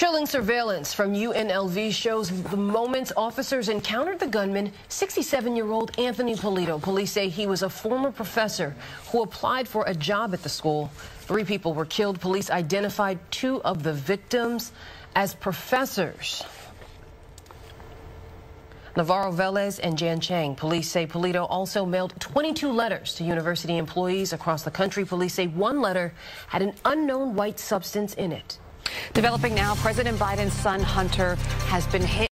Chilling surveillance from UNLV shows the moments officers encountered the gunman, 67-year-old Anthony Polito. Police say he was a former professor who applied for a job at the school. Three people were killed. Police identified two of the victims as professors. Navarro Velez and Jan Chang. Police say Polito also mailed 22 letters to university employees across the country. Police say one letter had an unknown white substance in it. Developing now, President Biden's son Hunter has been hit.